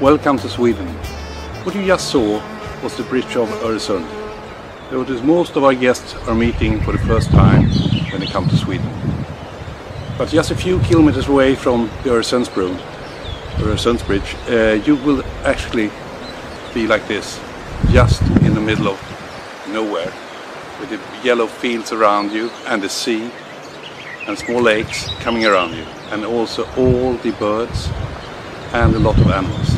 Welcome to Sweden. What you just saw was the bridge of Öresund. Notice most of our guests are meeting for the first time when they come to Sweden. But just a few kilometers away from the Öresundsbron, Öresundsbridge, uh, you will actually be like this, just in the middle of nowhere, with the yellow fields around you and the sea and small lakes coming around you, and also all the birds and a lot of animals.